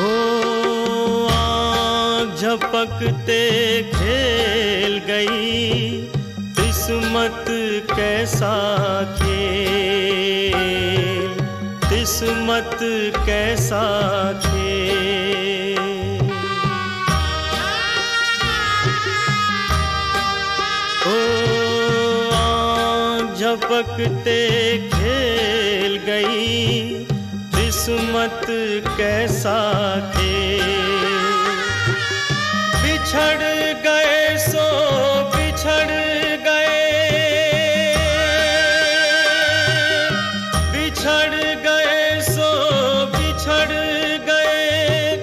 हो झपकते खेल गई। किस्मत कैसा खेल? किस्मत कैसा खेल? झपकते खेल गई। किस्मत कैसा खेल बिछड़ गए सो बिछड़ गए। बिछड़ गए सो बिछड़ गए।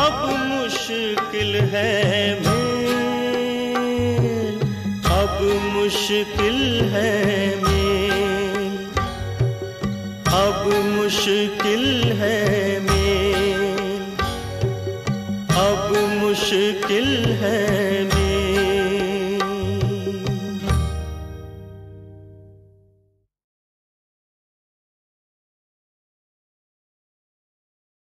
अब मुश्किल है मेल, अब मुश्किल है अब मुश्किल है मेल। अब मुश्किल है मेल।